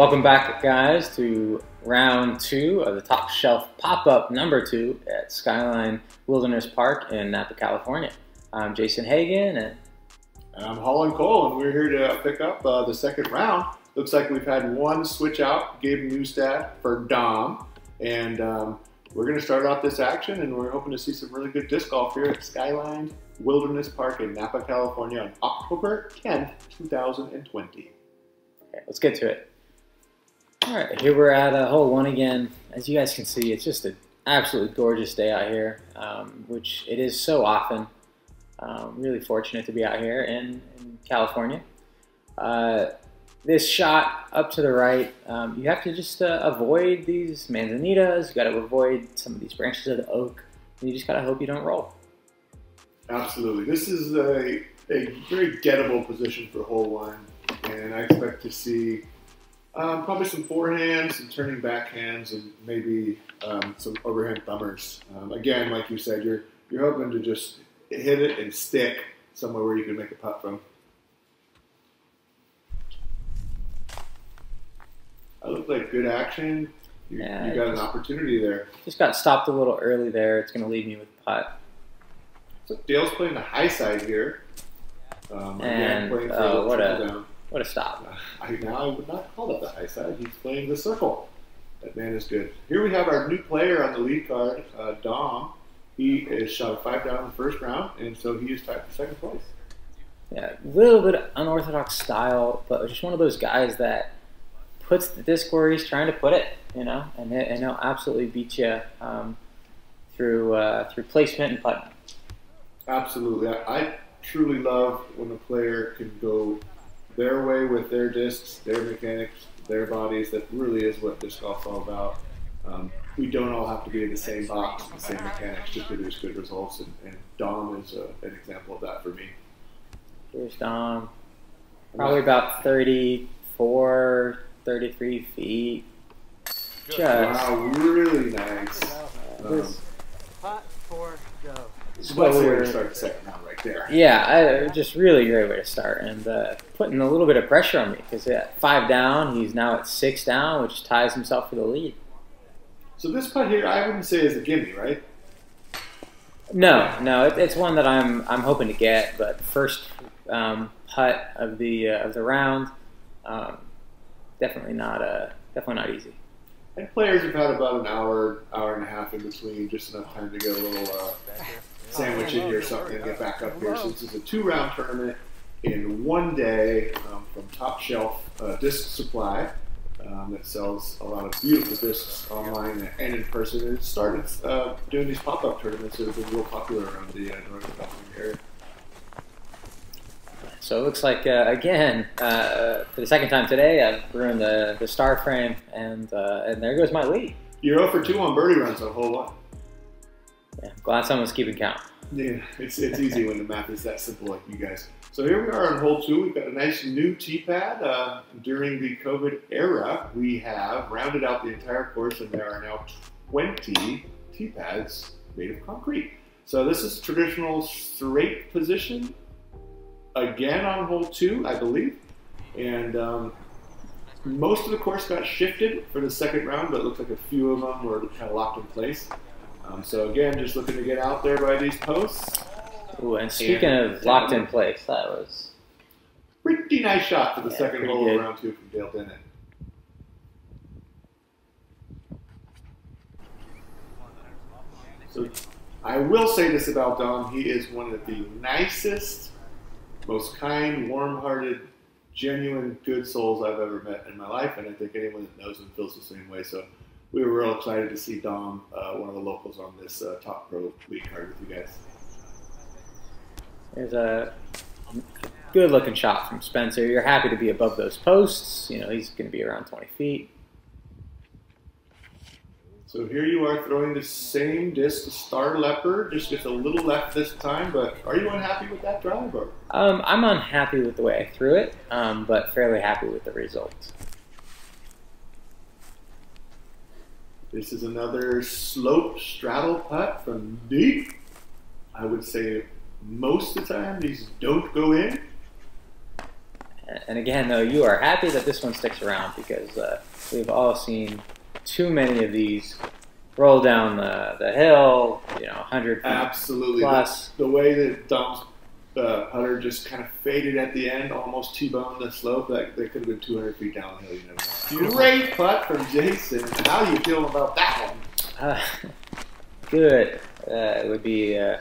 welcome back, guys, to round two of the Top Shelf pop-up number two at Skyline Wilderness Park in Napa, California. I'm Jason Hagan, and I'm Holland Cole, and we're here to pick up uh, the second round. Looks like we've had one switch out, Gabe Newstad for Dom, and um, we're going to start off this action, and we're hoping to see some really good disc golf here at Skyline Wilderness Park in Napa, California on October 10th, 2020. Okay, let's get to it. All right, here we're at uh, hole one again. As you guys can see, it's just an absolutely gorgeous day out here, um, which it is so often. Um, really fortunate to be out here in, in California. Uh, this shot up to the right, um, you have to just uh, avoid these manzanitas. You got to avoid some of these branches of the oak. And you just got to hope you don't roll. Absolutely. This is a, a very gettable position for hole one, and I expect to see um, probably some forehands, some turning backhands, and maybe um, some overhand thumbers. Um, again, like you said, you're you're hoping to just hit it and stick somewhere where you can make a putt from. That looked like good action. You, Yeah, you got an opportunity there. Just got stopped a little early there. It's going to leave me with putt. So Dale's playing the high side here. Um, again, And, playing for uh, what a- down. What a stop. I, now I would not call it the high side. He's playing the circle. That man is good. Here we have our new player on the lead card, uh, Dom. He is shot a five down in the first round, and so he is tied for second place. Yeah, a little bit unorthodox style, but just one of those guys that puts the disc where he's trying to put it, you know, and, it, and he'll absolutely beat you um, through uh, through placement and putting. Absolutely. I, I truly love when a player can go their way with their discs, their mechanics, their bodies. That really is what disc golf's all about. Um, we don't all have to be in the same box, the same mechanics to produce good results, and, and Dom is a, an example of that for me. Here's Dom, probably about 34, 33 feet. Just Wow, really nice. Um, this- Pot four go. this is one way to slower. start the second round right there. Yeah, I, just really great way to start, and uh, putting a little bit of pressure on me because at five down, he's now at six down, which ties himself for the lead. So this putt here, I wouldn't say is a gimme, right? No, no, it, it's one that I'm I'm hoping to get, but first um, putt of the uh, of the round, um, definitely not uh, definitely not easy. And players have had about an hour, hour and a half in between, just enough time to get a little uh, sandwich in here, something, and get back up here. So this is a two-round tournament in one day um, from Top Shelf uh, Disc Supply um, that sells a lot of beautiful discs online and in person. And it started uh, doing these pop-up tournaments that have been real popular around the uh, Northern California area. So it looks like uh, again uh, for the second time today, I've ruined the, the star frame, and uh, and there goes my lead. You're 0 for 2 on birdie runs on hole one. Yeah, glad someone's keeping count. Yeah, it's, it's easy when the math is that simple like you guys. So here we are on hole two. We've got a nice new tee pad. Uh, during the COVID era, we have rounded out the entire course and there are now 20 tee pads made of concrete. So this is traditional straight position. Again on hole two, I believe. And um, most of the course got shifted for the second round, but it looks like a few of them were kind of locked in place. Um, so again, just looking to get out there by these posts. Ooh, and speaking of locked in place, that was Pretty nice shot for the Yeah, second hole good. of round two from Dale Dennett. So I will say this about Dom. He is one of the nicest, most kind, warm-hearted, genuine, good souls I've ever met in my life, and I think anyone that knows him feels the same way. So we were real excited to see Dom, uh, one of the locals on this uh, top pro league card with you guys. there's a good looking shot from Spencer. You're happy to be above those posts. You know he's going to be around 20 feet. So here you are throwing the same disc to Star Leopard, just gets a little left this time, but are you unhappy with that drive? Or? Um, I'm unhappy with the way I threw it, um, but fairly happy with the results. This is another slope straddle putt from deep. I would say most of the time these don't go in. And again, though, you are happy that this one sticks around because uh, we've all seen too many of these roll down the, the hill, you know, 100 feet Absolutely. plus. The, the way that Dom's uh, putter just kind of faded at the end, almost T-boned the slope, that, that could have been 200 feet downhill. You never know. Great putt from Jason. How are you feeling about that one? Uh, good uh, would be uh,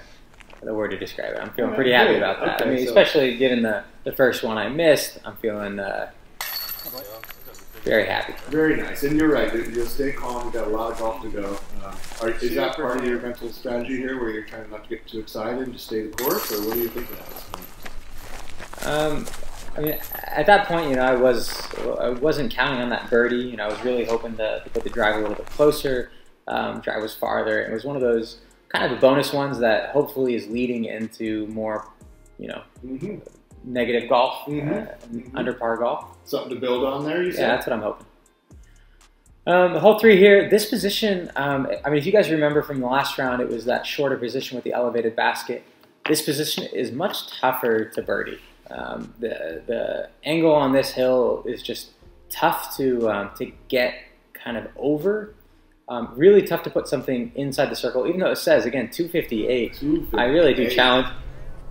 the word to describe it. I'm feeling Alright, pretty happy about that. Okay, I mean, so- especially given the, the first one I missed, I'm feeling uh, very happy. Very nice. And you're right. you- You'll stay calm. You've got a lot of golf to go. Um, are, is that part of your mental strategy here, where you're trying not to get too excited and just stay the course, or what do you think of that? Um, I mean, at that point, you know, I was I wasn't counting on that birdie. You know, I was really hoping to, to put the drive a little bit closer. Um, drive was farther. It was one of those kind of bonus ones that hopefully is leading into more, you know, Mm-hmm. Negative golf, Mhm. uh, Mhm. under par golf. Something to build on there, you Yeah, that's what I'm hoping. Um, hole three here. This position, um, I mean, if you guys remember from the last round, it was that shorter position with the elevated basket. This position is much tougher to birdie. Um, the the angle on this hill is just tough to um, to get kind of over. Um, really tough to put something inside the circle, even though it says again 258. I really do challenge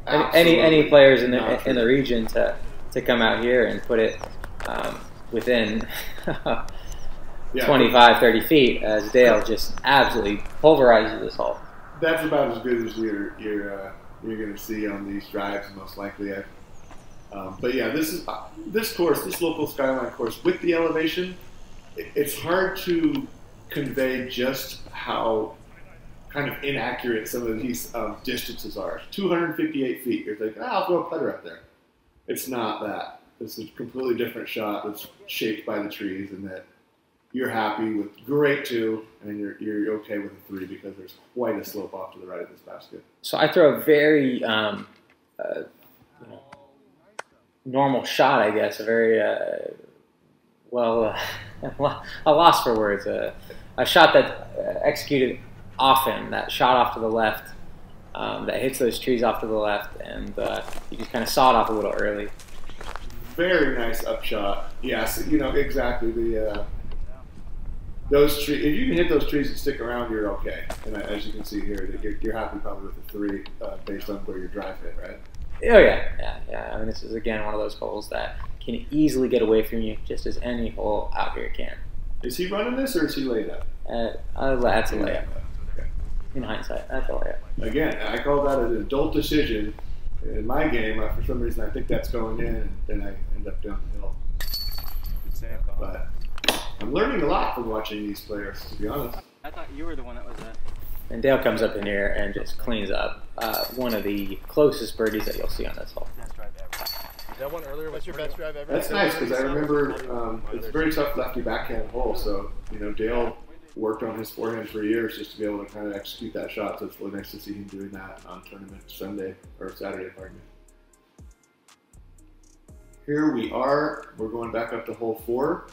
any any, any players in not the in the region to to come out here and put it um, within Yeah, 25, 30 feet as Dale just absolutely pulverizes this hole. That's about as good as you're you're uh, you're going to see on these drives, most likely. I, um, but yeah, this is uh, this course, this local skyline course with the elevation. It, it's hard to convey just how kind of inaccurate some of these um, distances are. 258 feet. You're thinking, ah, I'll throw a putter up there. It's not that. It's a completely different shot that's shaped by the trees, and that you're happy with great two, and you're, you're okay with a three because there's quite a slope off to the right of this basket. So I throw a very um, uh, you know, normal shot, I guess, a very uh, well, uh, a loss for words, a, a shot that uh, executed often, that shot off to the left, um, that hits those trees off to the left, and uh, you just kind of saw it off a little early. Very nice upshot. Yes, you know exactly the uh, those trees. If you can hit those trees and stick around, you're okay. And as you can see here, you're, you're happy probably with the three uh, based on where your drive hit, right? Oh yeah, yeah, yeah. I mean, this is again one of those holes that can easily get away from you, just as any hole out here can. Is he running this or is he laid up? Uh, uh, that's a layup. Okay. In hindsight, that's a layup. Again, I call that an adult decision. In my game, uh, for some reason, I think that's going in, and then I end up down the hill. But I'm learning a lot from watching these players, to be honest. I thought you were the one that was uh, And Dale comes up in here and just cleans up uh, one of the closest birdies that you'll see on this hole. best drive ever. That one earlier was your best drive ever. That's nice because I remember um, it's a very tough lefty backhand hole. So you know Dale worked on his forehand for years just to be able to kind of execute that shot. So it's really nice to see him doing that on tournament Sunday or Saturday, pardon me. Here we are. We're going back up to hole four.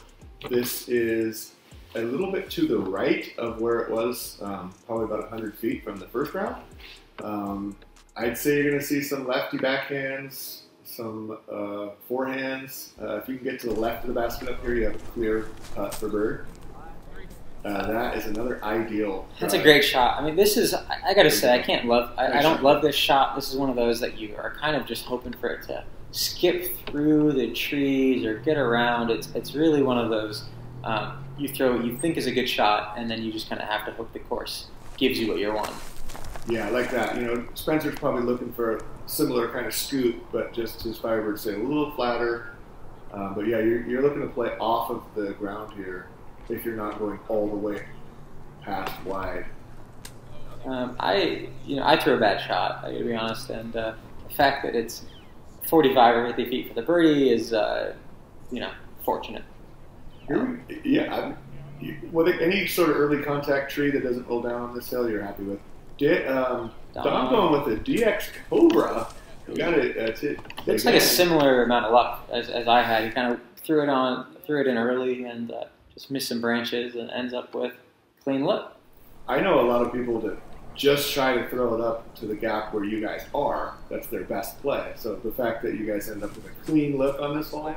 This is a little bit to the right of where it was, um, probably about 100 feet from the first round. Um, I'd say you're going to see some lefty backhands, some uh, forehands. Uh, if you can get to the left of the basket up here, you have a clear putt for bird. Uh, that is another ideal. That's a great shot. I mean, this is, I, I gotta say, I can't love, I, I don't love this shot. This is one of those that you are kind of just hoping for it to skip through the trees or get around. It's, it's really one of those, um, you throw what you think is a good shot and then you just kind of have to hope the course gives you what you're wanting. Yeah, like that. You know, Spencer's probably looking for a similar kind of scoop, but just his Firebird say a little flatter. Um, but yeah, you're, you're looking to play off of the ground here if you're not going all the way past wide. Um, I, you know, I threw a bad shot. I gotta be honest, and uh, the fact that it's 45 or 50 feet for the birdie is, uh, you know, fortunate. Yeah, you, well, any sort of early contact tree that doesn't roll down on this hill, you're happy with. Di- um, going with a DX Cobra. You got it. That's it. Looks like a similar amount of luck as, as I had. He kind of threw it on, threw it in early, and uh, just some branches, and ends up with clean look. I know a lot of people that just try to throw it up to the gap where you guys are. That's their best play. So the fact that you guys end up with a clean lip on this hole.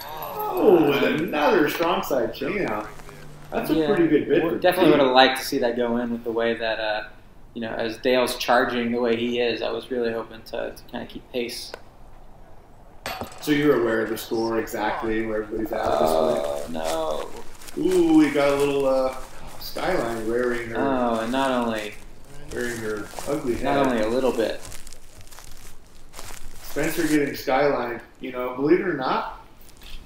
Oh, with another strong side chain out. That's a Yeah. pretty good bid. For Definitely would have liked to see that go in with the way that, uh, you know, as Dale's charging the way he is, I was really hoping to, to kind of keep pace. So you're aware of the score exactly where everybody's at at this Oh, no. Ooh, we got a little uh, skyline wearing her, Oh, and not only, wearing her ugly head. not only a little bit. Spencer getting skyline. You know, believe it or not,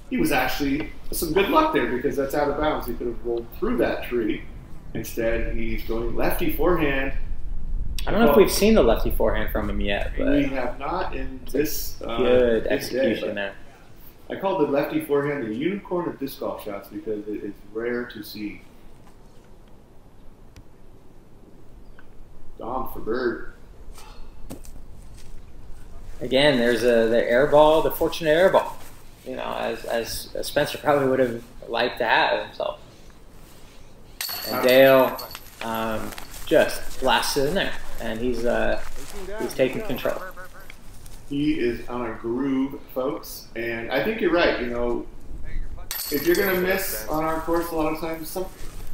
he was actually some good luck there because that's out of bounds. He could have rolled through that tree. Instead, he's going lefty forehand. I don't know if we've seen the lefty forehand from him yet, We have not in this uh, good day, execution but there. I call the lefty forehand the unicorn of disc golf shots because it is rare to see. Dom for bird. Again, there's a the air ball, the fortunate air ball. You know, as as Spencer probably would have liked to have himself. And Dale um, just blasted in there, and he's uh, he's taking control. He is on a groove, folks, and I think you're right. You know, if you're gonna miss on our course, a lot of times, some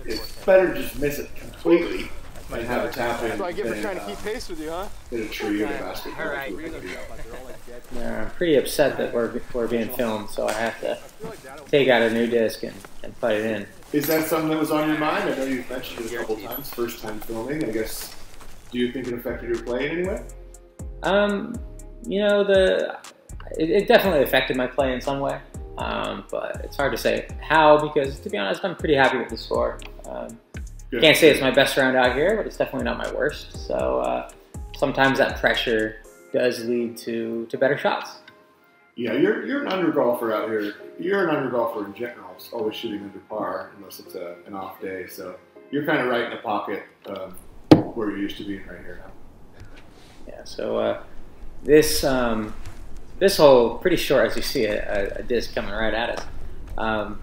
it's better just miss it completely and have a tap in That's what I get for trying to uh, keep pace with you, huh? hit a tree or a basket. All right. They're pretty upset that we're we're being filmed, so I have to take out a new disc and, and put it in. Is that something that was on your mind? I know you've mentioned it a couple times. First time filming, I guess. Do you think it affected your play in any way? Um, you know, the it, it definitely affected my play in some way, um, but it's hard to say how because, to be honest, I'm pretty happy with the score. Um, Good. can't say it's my best round out here, but it's definitely not my worst. So uh, sometimes that pressure does lead to to better shots. Yeah, you're you're an under golfer out here. You're an under golfer in general, it's always shooting under par unless it's a, an off day. So you're kind of right in the pocket um, where you're used to being right here now. Yeah. So uh, this um, this hole pretty short, as you see a, a, disc coming right at us. Um,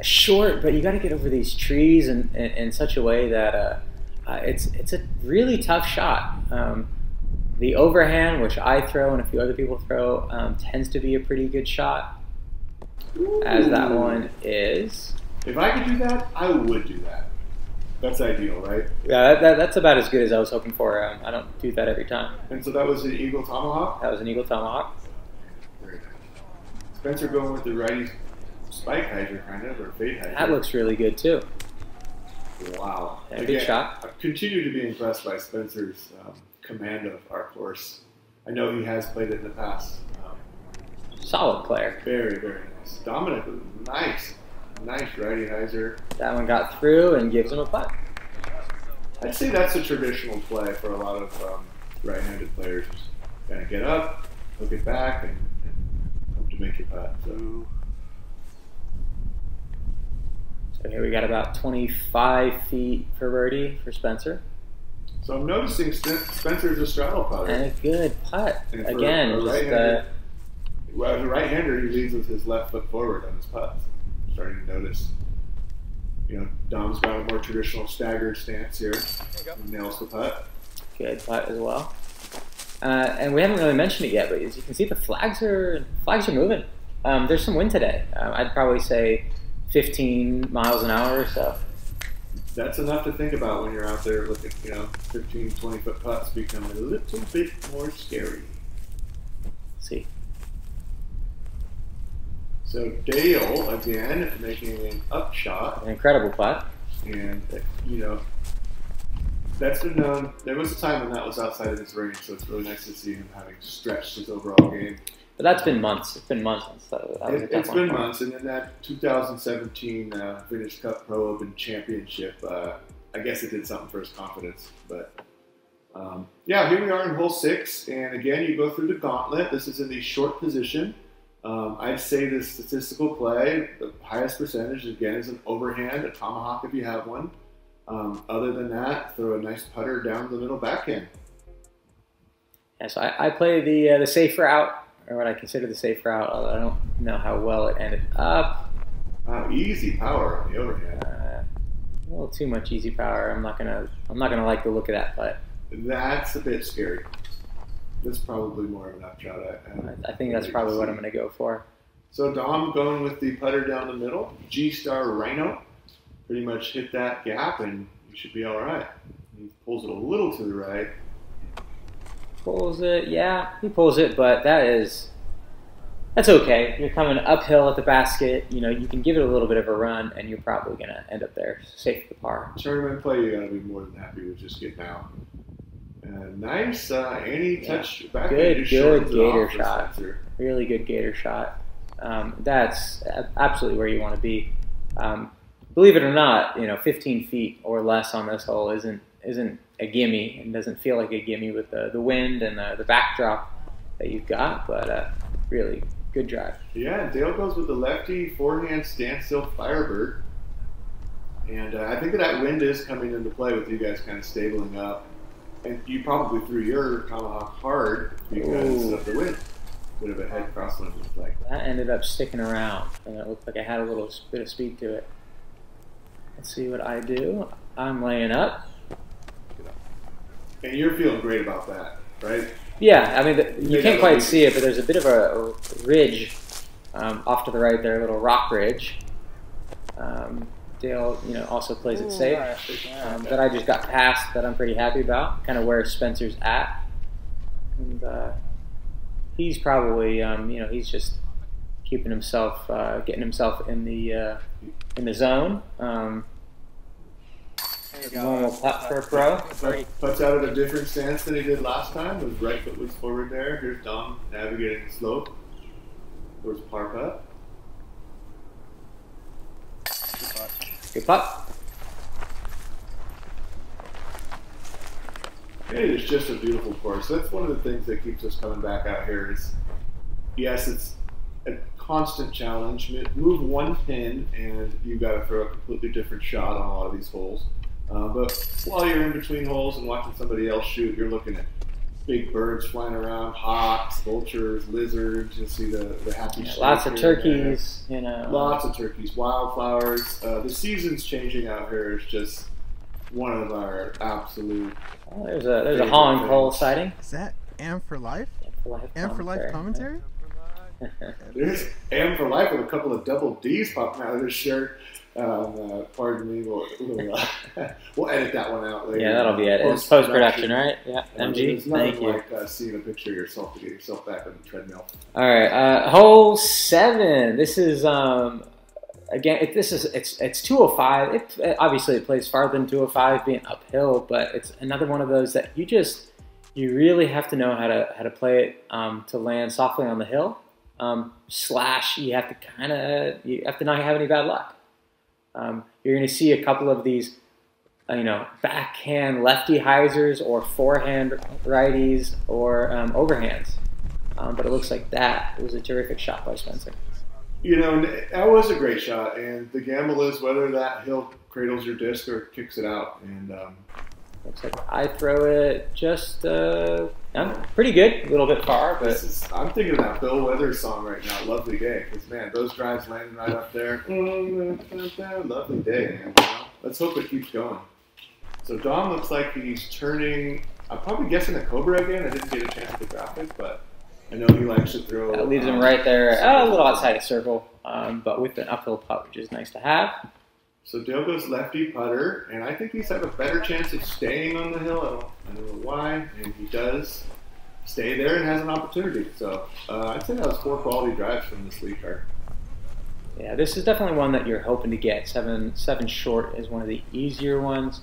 short, but you got to get over these trees in, in, in such a way that uh, uh, it's it's a really tough shot. Um, the overhand, which I throw and a few other people throw, um, tends to be a pretty good shot, as that one is. If I could do that, I would do that. That's ideal, right? Yeah, that, that, that's about as good as I was hoping for. Um, I don't do that every time. And so that was an eagle tomahawk. That was an eagle tomahawk. Very nice. Spencer going with the righty spike hyzer kind of or fade hyzer. That looks really good too. wow. Yeah, good shot. I continue to be impressed by Spencer's um, command of our course. I know he has played it in the past. Um, Solid player. very, very nice. Dominic, nice, nice righty hyzer. That one got through and gives him a putt. I'd say that's a traditional play for a lot of um, right-handed players. Just Kind of get up, hook it back, and, and hope to make your putt. So, So here we got about 25 feet for birdie for Spencer. so I'm noticing St- Spencer's a straddle putter. And a good putt. Again, a just uh, right-hander- Well, as a right-hander, he leads with his left foot forward on his putts. I'm starting to notice. You know, Dom's got a more traditional staggered stance here. He nails the putt. good putt as well. Uh, and we haven't really mentioned it yet, but as you can see, the flags are flags are moving. Um, there's some wind today. Um, I'd probably say 15 miles an hour or so. That's enough to think about when you're out there looking, you know, 15, 20 foot putts become a little bit more scary. Let's see. So Dale again making an upshot, An incredible putt. and you know that's been known. There was a time when that was outside of his range, so it's really nice to see him having stretched his overall game. But that's been months. It's been months since that, that It, one been months, and then that 2017 uh, Finnish Cup Pro Open Championship. Uh, I guess it did something for his confidence, but um, yeah, here we are in hole six, and again, you go through the gauntlet. This is in the short position. Um, I'd say the statistical play, the highest percentage again is an overhand, a tomahawk if you have one. Um, other than that, throw a nice putter down the middle backhand. Yeah, so I, I play the uh, the safe route, or what I consider the safe route. Although I don't know how well it ended up. Wow, easy power on the overhand. Uh, A little too much easy power. I'm not gonna. I'm not gonna like the look of that putt. That's a bit scary. That's probably more of an upshot. I, I think that's probably what I'm gonna go for. So Dom going with the putter down the middle. G Star Rhyno. Pretty much hit that gap, and you should be all right. He pulls it a little to the right. Pulls it, yeah, he pulls it, but that is that's okay. You're coming uphill at the basket. You know, you can give it a little bit of a run, and you're probably going to end up there safe to par. Tournament play, you got to be more than happy with just getting out. Uh, nice, uh, Annie touch yeah. back. Good, good gator shot. Really good gator shot. Um, that's absolutely where you want to be. Um, believe it or not, you know, 15 feet or less on this hole isn't isn't a gimme and doesn't feel like a gimme with the, the wind and the, the backdrop that you've got, but uh, really good drive. Yeah, Dale goes with the lefty forehand standstill Firebird. And uh, I think that, that wind is coming into play with you guys kind of stabling up. And you probably threw your tomahawk hard because Ooh. of the wind. Bit of a head crosswind looked like. That ended up sticking around, and it looked like it had a little bit of speed to it. Let's see what I do. I'm laying up. And you're feeling great about that, right? Yeah, I mean, the, you can't quite see it, but there's a bit of a, a ridge um, off to the right there, a little rock ridge. Um, Dale, you know, also plays it safe. Um, that I just got past that I'm pretty happy about, kind of where Spencer's at. And uh, he's probably, um, you know, he's just keeping himself, uh, getting himself in the uh, in the zone. Um, Normal putt for a pro. Puts out at a different stance than he did last time. His right foot was forward there. Here's Dom navigating the slope towards par putt. Good. It is just a beautiful course. That's one of the things that keeps us coming back out here. Is yes, it's a constant challenge. Move one pin, and you've got to throw a completely different shot on a lot of these holes. Uh, but while you're in between holes and watching somebody else shoot, you're looking at big birds flying around, hawks, vultures, lizards. You see the, the happy yeah, Lots of turkeys, you know. Lots of turkeys, wildflowers. Uh, the seasons changing out here is just one of our absolute. Oh, there's a there's a Holland Cole sighting. Is that Am for Life? Am for Life, Am for Life commentary? there's Am for Life with a couple of double D's popping out of his shirt. Um, uh, pardon me, we'll, we'll, uh, we'll, edit that one out later. Yeah, that'll be it. It's post production, right? Yeah, MG. Thank you. Like uh, seeing a picture of yourself to get yourself back on the treadmill. All right, uh, hole seven. This is um, again. It, this is it's it's 205. It, obviously it plays farther than 205, being uphill, but it's another one of those that you just you really have to know how to how to play it um, to land softly on the hill. Um, slash, you have to kind of you have to not have any bad luck. Um, you're going to see a couple of these, uh, you know, backhand lefty hyzers or forehand righties or um, overhands. Um, but it looks like that was a terrific shot by Spencer. You know, that was a great shot, and the gamble is whether that hill cradles your disc or kicks it out. And um, Looks like I throw it just uh, yeah, pretty good, a little bit far, but is, I'm thinking of that Bill Withers song right now, "Lovely Day," because man, those drives landing right up there, lovely day. Man. Let's hope it keeps going. So Dom looks like he's turning. I'm probably guessing a Cobra again. I didn't get a chance to graphic, but I know he likes to throw. That leaves um, him right there, uh, a little outside of circle, um, but with an uphill putt, which is nice to have. So Dale goes lefty putter, and I think he's have a better chance of staying on the hill. I don't, I don't know why, and he does stay there and has an opportunity. So uh, I'd say that was four quality drives from this lead card. Yeah, this is definitely one that you're hoping to get. Seven seven short is one of the easier ones,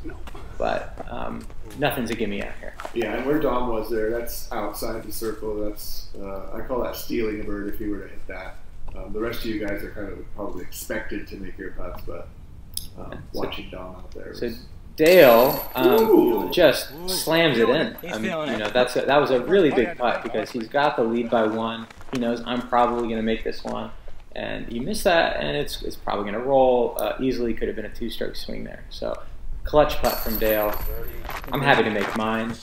but um, nothing's a gimme out here. Yeah, and where Dom was there, that's outside the circle. That's uh, I call that stealing a bird if he were to hit that. Um, the rest of you guys are kind of probably expected to make your putts, but um, watching Dom out there. So Dale um, just slams it in. I mean, you know, that's a, that was a really big putt because he's got the lead by one. He knows I'm probably going to make this one, and you miss that, and it's it's probably going to roll. Uh, easily could have been a two-stroke swing there. So clutch putt from Dale. I'm happy to make mine.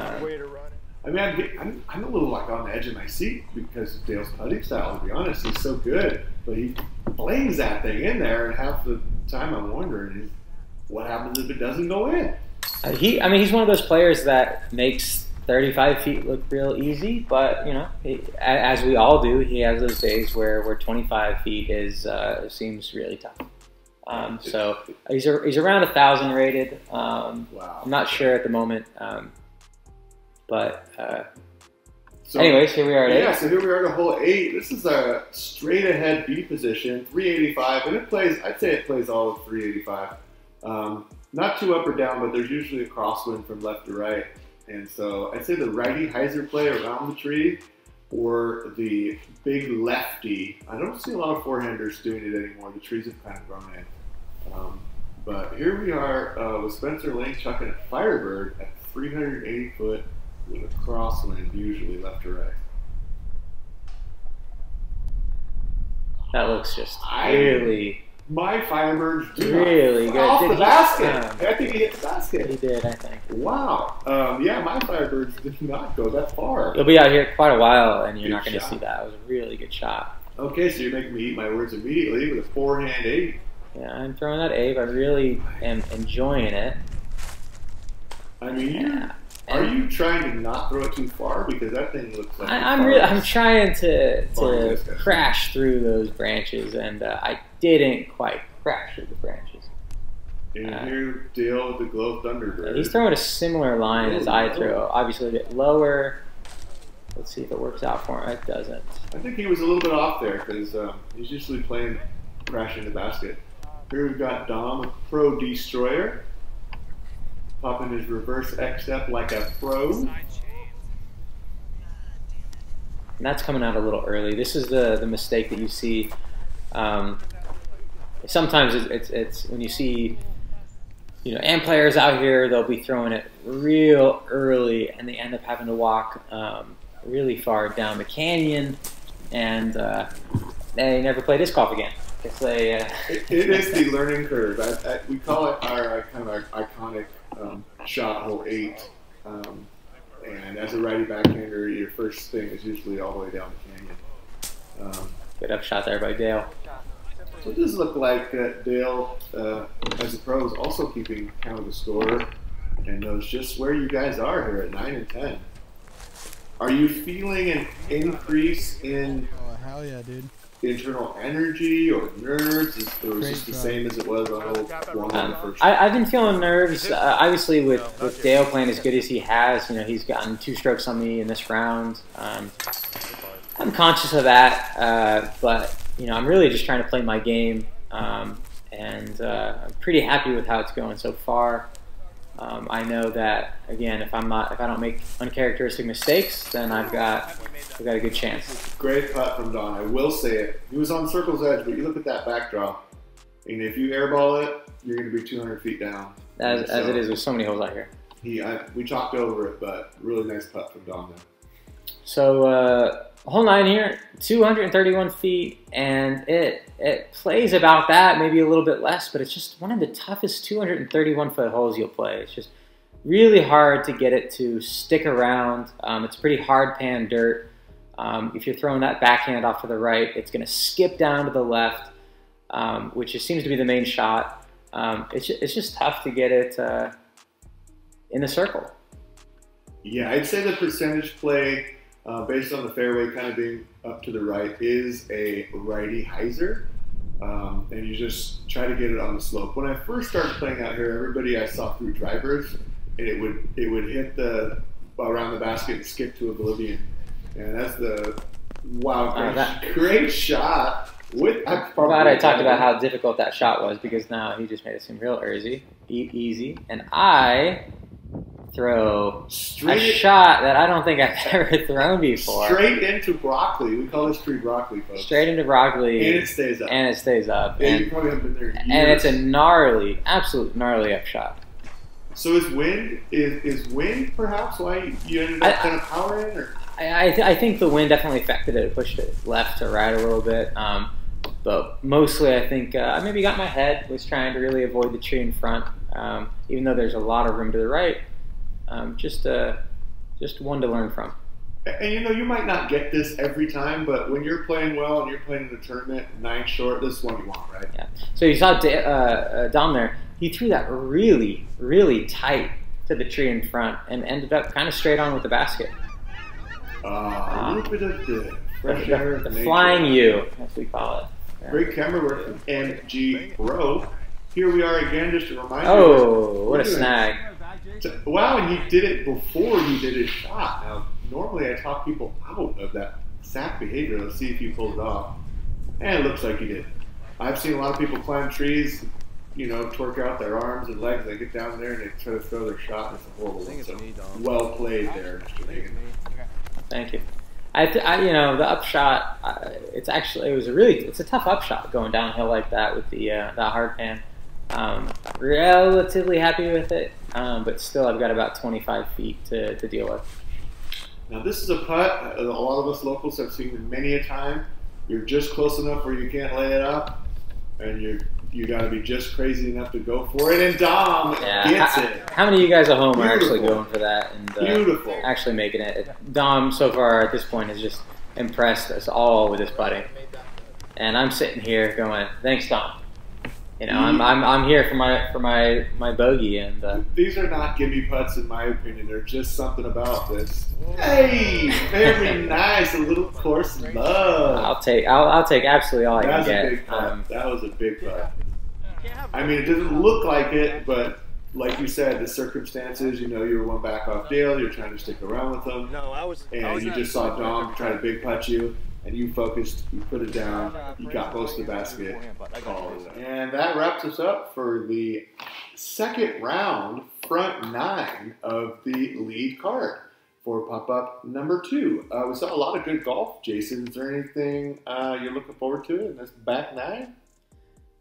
Uh, way to run it. I mean, I'm, I'm, I'm, a little like on the edge of my seat because of Dale's putting style. To be honest, he's so good, but he blames that thing in there, and half the time I'm wondering, what happens if it doesn't go in? Uh, he, I mean, he's one of those players that makes 35 feet look real easy, but you know, he, as we all do, he has those days where, where 25 feet is uh, seems really tough. Um, so he's a, he's around a thousand rated. Um, Wow. I'm not sure at the moment, um, but uh, So, anyways, here we are at Yeah, eight. so here we are at hole eight. This is a straight ahead B position, 385, and it plays. I'd say it plays all of 385. Um, not too up or down, but there's usually a crosswind from left to right, and so I'd say the righty hyzer play around the tree, or the big lefty. I don't see a lot of forehanders doing it anymore. The trees have kind of grown in. Um, but here we are uh, with Spencer Ling chucking a Firebird at 380 foot with a crosswind, usually left to right. That looks just I- really. My Firebirds Really good. off Did the he- basket. um, I think he hit the basket. He did, I think. Wow. Um, yeah, my Firebirds did not go that far. You'll be out here quite a while, and you're Good not going to see that. It was a really good shot. Okay, so you're making me eat my words immediately with a forehand eight. Yeah, I'm throwing that Abe. I really am enjoying it. I mean, Yeah. Are you trying to not throw it too far because that thing looks like I, I'm really, I'm trying to to crash through those branches, and uh, I didn't quite crash through the branches. And uh, here, Dale with the glow Thunderbird. He's throwing a similar line as I throw, obviously a bit lower. Let's see if it works out for him. It doesn't. I think he was a little bit off there because um, he's usually playing crashing the basket. Here we've got Dom, a pro destroyer, popping his reverse X step like a pro. And that's coming out a little early. This is the the mistake that you see. Um, sometimes it's, it's it's when you see, you know, and players out here, they'll be throwing it real early, and they end up having to walk um, really far down the canyon, and uh, they never play disc golf again. They, uh, It, it is the learning curve. I, I, we call it our uh, kind of our shot hole eight. Um, and as a righty backhander, your first thing is usually all the way down the canyon. Um, good up shot there by Dale. so it does look like uh, Dale, uh, as a pro, is also keeping count of the score and knows just where you guys are here at nine and ten. Are you feeling an increase in Oh hell yeah, dude. Internal energy or nerves? Is, or is Great this the same as it was on hole one on the Um, first? I, I've been feeling nerves. Uh, obviously, with, with Dale playing as good as he has, you know, he's gotten two strokes on me in this round. Um, I'm conscious of that, uh, but you know, I'm really just trying to play my game, um, and uh, I'm pretty happy with how it's going so far. Um, I know that again, if I'm not, if I don't make uncharacteristic mistakes, then I've got, I've got a good chance. Great putt from Dom. I will say it. He was on circle's edge, but you look at that backdrop, and if you airball it, you're going to be 200 feet down. As, as it is with so many holes out here. He, I, we talked over it, but really nice putt from Dom. There. So uh, hole nine here, 231 feet, and it it plays about that, maybe a little bit less, but it's just one of the toughest 231 foot holes you'll play. It's just really hard to get it to stick around. Um, it's pretty hard pan dirt. Um, if you're throwing that backhand off to the right, it's going to skip down to the left, um, which just seems to be the main shot. Um, it's, it's just tough to get it uh, in the circle. Yeah, I'd say the percentage play uh, based on the fairway kind of being up to the right is a righty hyzer. Um, and you just try to get it on the slope. When I first started playing out here, everybody I saw threw drivers, and it would it would hit the around the basket and skip to oblivion. And that's the wow, Uh, great, that- great shot. With I'm glad I talked about how difficult that shot was because now he just made it seem real easy, easy, and I throw a shot that I don't think I've ever thrown before, straight into broccoli. We call this tree broccoli, folks. Straight into broccoli, and it stays up. and it stays up, Yeah, you and, probably haven't been there. in and it's a gnarly, absolute gnarly up shot. So is wind is, is wind perhaps why you ended up I- kind of powering or I, I, th- I think the wind definitely affected it. It pushed it left to right a little bit. Um, but mostly, I think uh, I maybe got my head, was trying to really avoid the tree in front, um, even though there's a lot of room to the right. Um, just, uh, just one to learn from. and you know you might not get this every time, but when you're playing well and you're playing in a tournament nine short, this is one you want, right? Yeah. So you saw Da- uh, uh, Dom there. he threw that really, really tight to the tree in front and ended up kind of straight on with the basket. Uh, a little bit of the fresh The, air. the nature. flying U, as we call it. Yeah. Great camera work from MG Pro. Here we are again, just a reminder. Oh, what a snag. So- Wow, and you did it before you did his shot. Now, normally I talk people out of that sap behavior. Let's see if you pulled it off. And it looks like you did. I've seen a lot of people climb trees, you know, torque out their arms and legs. They get down there and they try to throw their shot. and It's a horrible one. So, well played there, Mr. Hagan. Thank you. I, I you know, the upshot. Uh, it's actually it was a really it's a tough upshot going downhill like that with the uh, the hard pan. Um, relatively happy with it, um, but still I've got about 25 feet to, to deal with. Now, this is a putt. A lot of us locals have seen it many a time. You're just close enough where you can't lay it up, and you're you got to be just crazy enough to go for it. And Dom Yeah. gets How, it. how many of you guys at home are actually going for that and uh, Beautiful. actually making it? Dom so far at this point has just impressed us all with his putting, and I'm sitting here going, "Thanks, Dom." You know, I'm, I'm, I'm here for my for my my bogey, and uh, These are not gimme putts, in my opinion. They're just something about this. Hey, very nice. A little course love. I'll take I'll, I'll take absolutely all I That can was a big get. putt. Um, that was a big putt. I mean, it doesn't look like it, but like you said, the circumstances. You know, you were one back off Dale. You're trying to stick around with them, No, I was. I and was you just saw Dom try to big putt you, and you focused. You put it down. You got most of the basket. Call. And that wraps us up for the second round, front nine of the lead card for pop up number two. Uh, we saw a lot of good golf. Jason, is there anything uh, you're looking forward to in this back nine?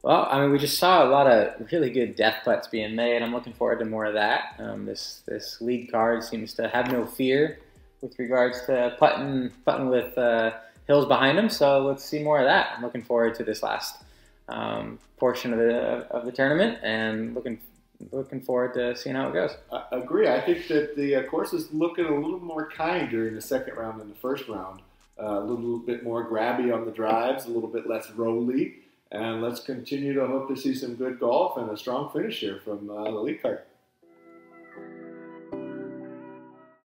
well, I mean, we just saw a lot of really good death putts being made. I'm looking forward to more of that. Um, this this lead card seems to have no fear with regards to putting putting with uh, hills behind them. So let's see more of that. I'm looking forward to this last um, portion of the of the tournament and looking looking forward to seeing how it goes. I agree. I think that the uh, course is looking a little more kind during the second round than the first round. Uh, a little bit more grabby on the drives, a little bit less rolly. And let's continue to hope to see some good golf and a strong finish here from uh, the lead card.